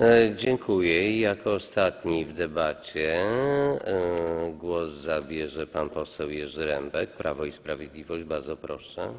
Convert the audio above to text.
E, dziękuję. Jako ostatni w debacie e, głos zabierze pan poseł Jerzy Rębek, Prawo i Sprawiedliwość. Bardzo proszę.